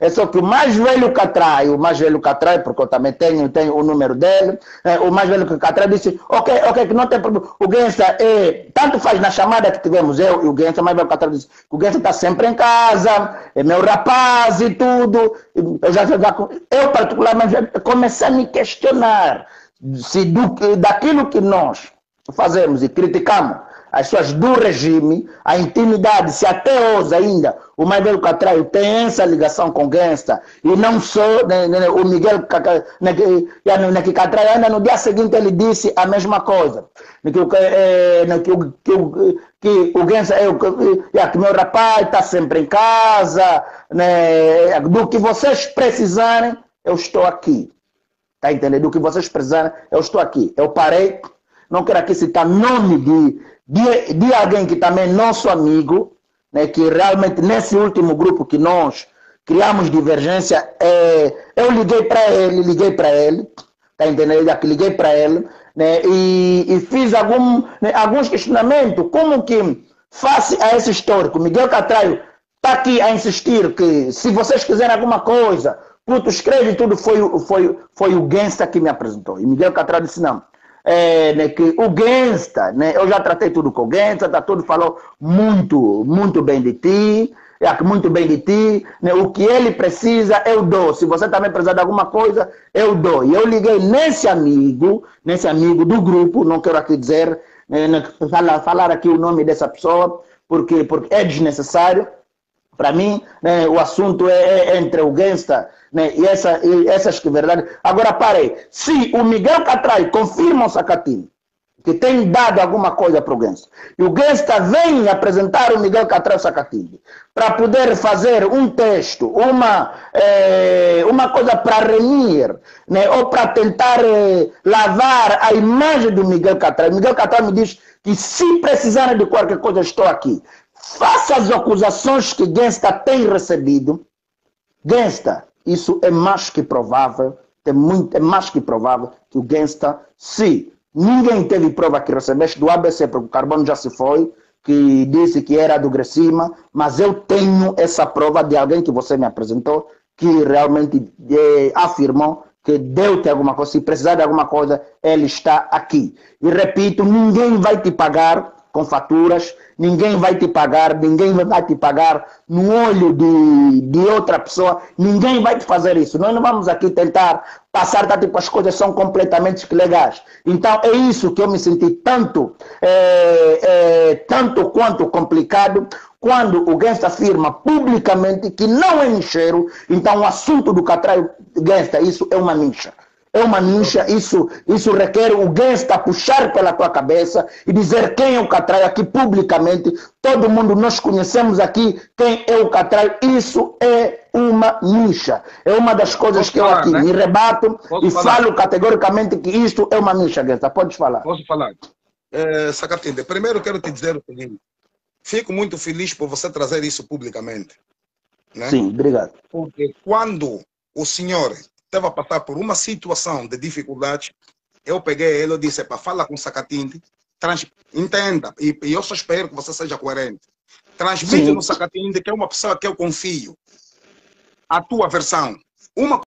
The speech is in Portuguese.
É só que o mais velho Catrai, o mais velho Catrai, porque eu também tenho, tenho o número dele, é, o mais velho Catrai disse, ok, ok, que não tem problema. O Gensa, é, tanto faz na chamada que tivemos eu e o Gensa, o mais velho Catrai disse, o Gensa está sempre em casa, é meu rapaz e tudo. Eu, já, já, eu particularmente comecei a me questionar se do, daquilo que nós fazemos e criticamos as pessoas do regime, a intimidade, se até hoje ainda o Miguel Catraio tem essa ligação com Gangsta, e não só né, né, o Miguel né, né, que Catraio ainda no dia seguinte ele disse a mesma coisa, né, que, é, né, que, que, que o Gangsta é o que meu rapaz está sempre em casa, né, do que vocês precisarem, eu estou aqui. Está entendendo? Do que vocês precisarem, eu estou aqui. Eu parei, não quero aqui citar nome de de, de alguém que também é nosso amigo, né, que realmente nesse último grupo que nós criamos divergência, é, eu liguei para ele, liguei para ele, tá entendendo? Que liguei para ele, né, e, e fiz algum, né, alguns questionamentos, como que face a esse histórico, Miguel Catraio está aqui a insistir que se vocês quiserem alguma coisa, puto, escreve tudo, foi, foi, foi o Gensta que me apresentou. E Miguel Catraio disse, não, é, né, que o Gensta, né, eu já tratei tudo com o Gensta, tá, tudo falou muito, muito bem de ti, é, muito bem de ti, né, o que ele precisa eu dou, se você também precisar de alguma coisa, eu dou. E eu liguei nesse amigo, nesse amigo do grupo, não quero aqui dizer, né, né falar, falar aqui o nome dessa pessoa, porque, porque é desnecessário, para mim, né, o assunto é, é, entre o Gensta né, e, essa, e essas que verdade. Agora, parei. Se o Miguel Catrai confirma o Sacatini, que tem dado alguma coisa para o Gensta, e o Gensta vem apresentar o Miguel Catrai Sacatini, para poder fazer um texto, uma, é, uma coisa para remir, né, ou para tentar é, lavar a imagem do Miguel Catrai. Miguel Catrai me diz que se precisarem de qualquer coisa, estou aqui. Faça as acusações que Gensta tem recebido. Gensta, isso é mais que provável, é, muito, é mais que provável que o Gensta, se ninguém teve prova que recebeste do ABC, porque o carbono já se foi, que disse que era do Grecima, mas eu tenho essa prova de alguém que você me apresentou, que realmente é, afirmou que deu-te alguma coisa, se precisar de alguma coisa, ele está aqui. E repito, ninguém vai te pagar com faturas, ninguém vai te pagar, ninguém vai te pagar no olho de, de outra pessoa, ninguém vai te fazer isso. Nós não vamos aqui tentar passar, tá, tipo, as coisas são completamente legais. Então é isso que eu me senti tanto, é, é, tanto quanto complicado, quando o Gensta afirma publicamente que não é nicheiro, então o assunto do Catraio Gensta, isso é uma nicha é uma nincha, isso, isso requer o Gangsta puxar pela tua cabeça e dizer quem é o Catraio aqui publicamente. Todo mundo nós conhecemos aqui quem é o Catraio. Isso é uma nincha. É uma das coisas Posso que falar, eu aqui né? me rebato Posso e falar? falo categoricamente que isto é uma nincha, Gangsta. Podes falar. Posso falar? É, Sacatinde, primeiro quero te dizer o seguinte. Fico muito feliz por você trazer isso publicamente. Né? Sim, obrigado. Porque quando o senhor estava a passar por uma situação de dificuldade, eu peguei ele e disse, para falar com o Sacatinte, trans... entenda, e, e, eu só espero que você seja coerente. Transmite Sim. no Sacatinte que é uma pessoa que eu confio. A tua versão. Uma